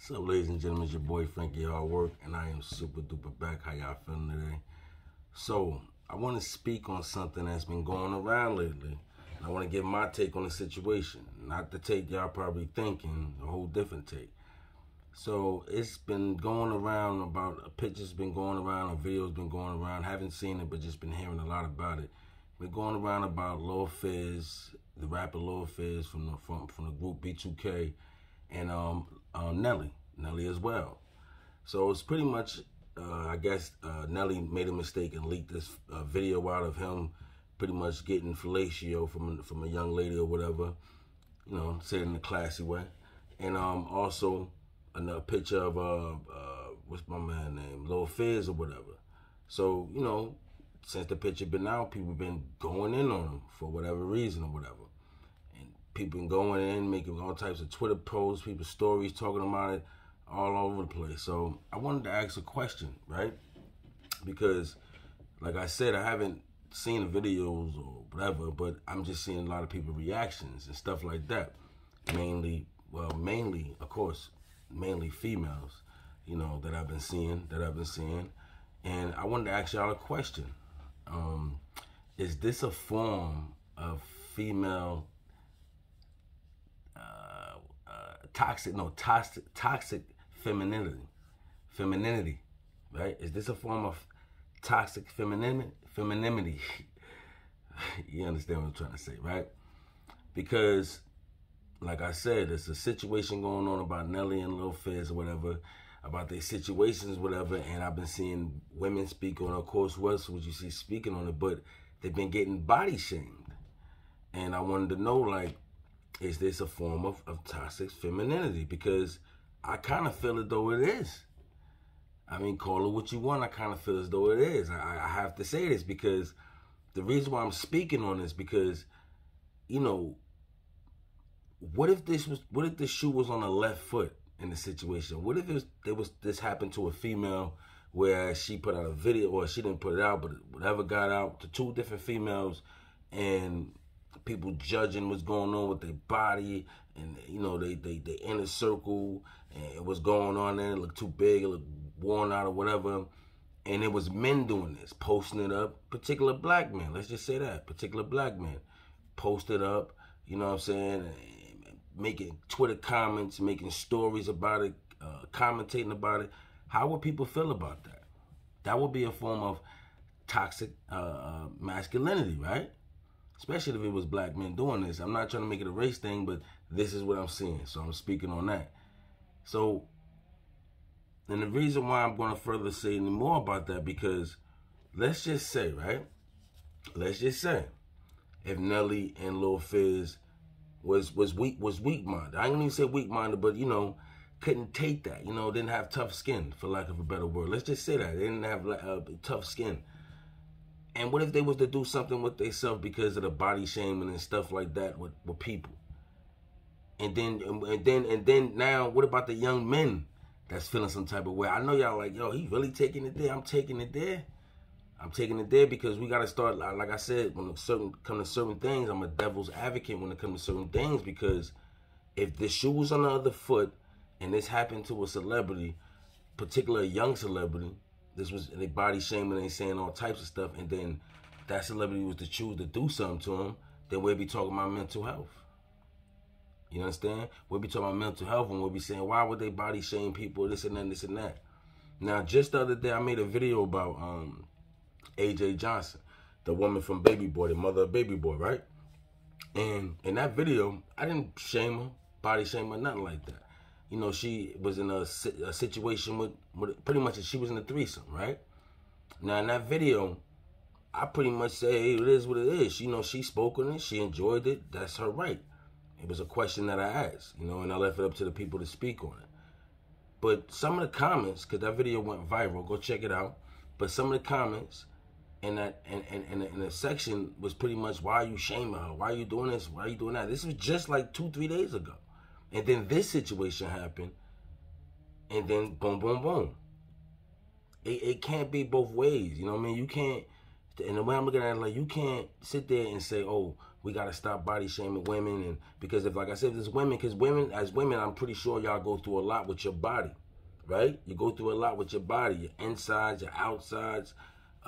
What's up, ladies and gentlemen? It's your boy Frankie Hard Work, and I am super duper back. How y'all feeling today? So, I want to speak on something that's been going around lately. And I want to give my take on the situation. Not the take y'all probably thinking, a whole different take. So, it's been going around about, a picture's been going around, a video's been going around. Haven't seen it, but just been hearing a lot about it. Been going around about Lil Fizz, the rapper Lil Fizz from the, from, from the group B2K and um, uh, Nelly, Nelly as well. So it's pretty much, uh, I guess uh, Nelly made a mistake and leaked this uh, video out of him pretty much getting fellatio from, from a young lady or whatever, you know, said in a classy way. And um, also a picture of, uh, uh, what's my man name, Lil Fizz or whatever. So, you know, since the picture been out, people been going in on him for whatever reason or whatever people going in, making all types of Twitter posts, people stories talking about it all over the place. So I wanted to ask a question, right? Because, like I said, I haven't seen the videos or whatever, but I'm just seeing a lot of people reactions and stuff like that. Mainly, well, mainly, of course, mainly females, you know, that I've been seeing, that I've been seeing. And I wanted to ask y'all a question. Um, is this a form of female toxic, no, toxic, toxic femininity. Femininity, right? Is this a form of toxic femininity? Femininity. you understand what I'm trying to say, right? Because, like I said, there's a situation going on about Nelly and Lil Fizz or whatever, about their situations, whatever, and I've been seeing women speak on, of course, West, what you see speaking on it, but they've been getting body shamed. And I wanted to know, like, is this a form of, of toxic femininity? Because I kind of feel as though it is. I mean, call it what you want. I kind of feel as though it is. I, I have to say this because the reason why I'm speaking on this because, you know, what if this was what if the shoe was on the left foot in the situation? What if it was, there was this happened to a female where she put out a video or she didn't put it out, but whatever got out to two different females and people judging what's going on with their body and you know they they the inner circle and what's going on there. It looked too big, it looked worn out or whatever. And it was men doing this, posting it up. Particular black men, let's just say that. Particular black men posted up. You know what I'm saying? Making Twitter comments, making stories about it, uh, commentating about it. How would people feel about that? That would be a form of toxic uh, uh masculinity, right? Especially if it was black men doing this. I'm not trying to make it a race thing, but this is what I'm seeing. So I'm speaking on that. So, and the reason why I'm going to further say any more about that, because let's just say, right? Let's just say, if Nelly and Lil Fizz was was weak was weak minded. I ain't even say weak minded, but you know, couldn't take that. You know, didn't have tough skin, for lack of a better word. Let's just say that they didn't have uh, tough skin. And what if they was to do something with themselves because of the body shaming and stuff like that with, with people? And then and then and then now what about the young men that's feeling some type of way? I know y'all like, yo, he really taking it there. I'm taking it there. I'm taking it there because we gotta start like I said, when certain come to certain things, I'm a devil's advocate when it comes to certain things because if the shoe was on the other foot and this happened to a celebrity, particularly a young celebrity, this was they body shaming they saying all types of stuff, and then that celebrity was to choose to do something to him, then we'll be talking about mental health. You understand? We'll be talking about mental health and we'll be saying, why would they body shame people, this and that, this and that. Now, just the other day, I made a video about um, AJ Johnson, the woman from Baby Boy, the mother of Baby Boy, right? And in that video, I didn't shame her, body shame her, nothing like that you know, she was in a, a situation with, with, pretty much she was in a threesome, right? Now in that video, I pretty much say it is what it is. You know, she spoke on it, she enjoyed it. That's her right. It was a question that I asked, you know, and I left it up to the people to speak on it. But some of the comments, because that video went viral, go check it out. But some of the comments in that in, in, in the section was pretty much, why are you shaming her? Why are you doing this? Why are you doing that? This was just like two, three days ago. And then this situation happened. And then boom, boom, boom. It, it can't be both ways. You know what I mean? You can't, and the way I'm looking at it, like, you can't sit there and say, oh, we gotta stop body shaming women, and because if, like I said, there's women, because women, as women, I'm pretty sure y'all go through a lot with your body, right? You go through a lot with your body, your insides, your outsides,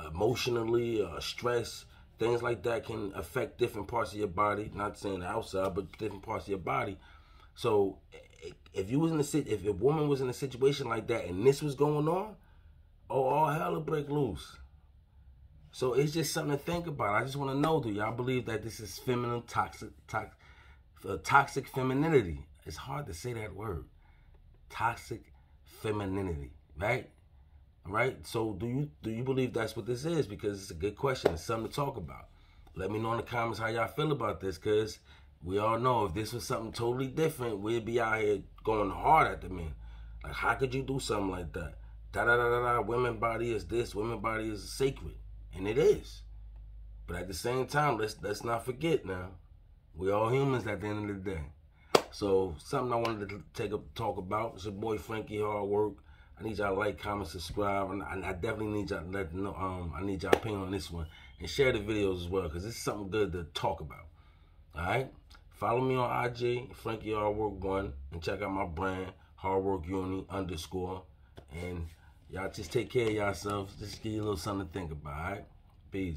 emotionally, uh, stress, things like that can affect different parts of your body. Not saying the outside, but different parts of your body. So if you was in a if a woman was in a situation like that and this was going on, oh, all hell would break loose. So it's just something to think about. I just want to know, do y'all believe that this is feminine toxic, toxic, uh, toxic femininity? It's hard to say that word. Toxic femininity, right? Right? So do you do you believe that's what this is? Because it's a good question. It's something to talk about. Let me know in the comments how y'all feel about this, because we all know if this was something totally different, we'd be out here going hard at the men. Like, how could you do something like that? Da da da da da. Women body is this. Women body is sacred, and it is. But at the same time, let's let's not forget now, we all humans at the end of the day. So something I wanted to take a talk about. It's your boy Frankie Hard Work. I need y'all like, comment, subscribe, and I, I definitely need y'all to let know. Um, I need y'all opinion on this one and share the videos as well because it's something good to talk about. All right. Follow me on IG, Frankie Hard Work One, and check out my brand, Hard Work Uni underscore. And y'all just take care of yourselves. Just give you a little something to think about, all right? Peace.